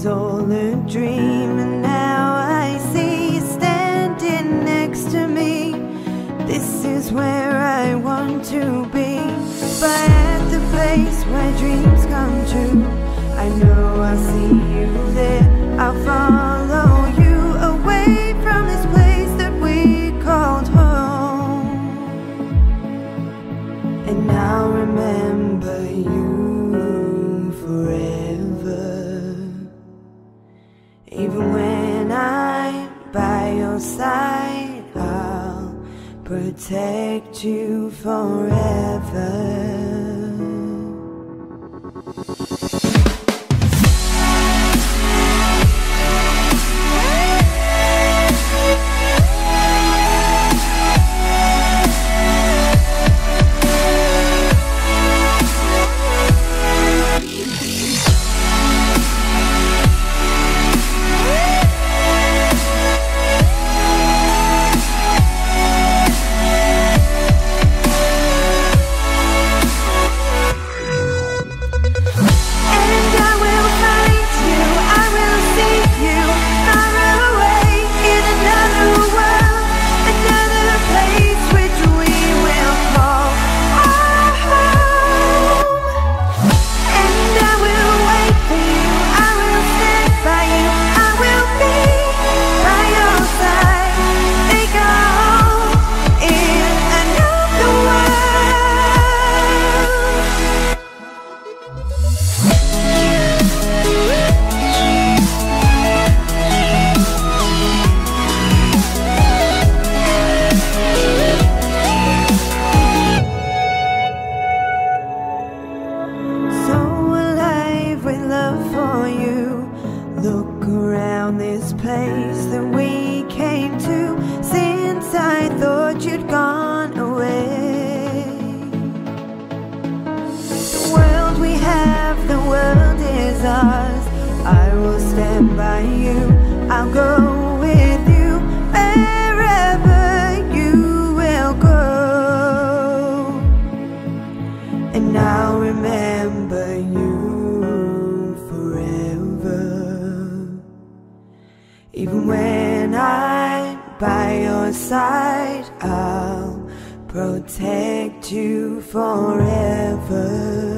Was all a dream, and now I see you standing next to me. This is where I want to be. But at the place where dreams come true, I know I'll see protect you forever. I will stand by you, I'll go with you wherever you will go. And I'll remember you forever. Even when I'm by your side, I'll protect you forever.